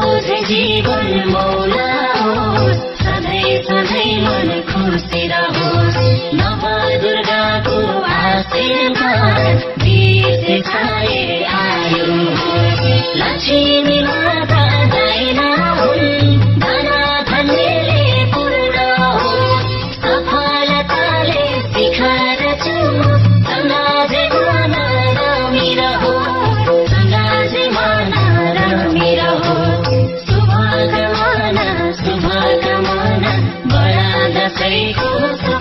चाहिँ जीवन मौला होस् सधैँ सधैँ मन खुसी रहोस् दुर्गाको आशीर्वाद आयो लक्ष्मी माता दैना हुन् धन धन्यले होस् सफलताले शुभ बडा दसैँको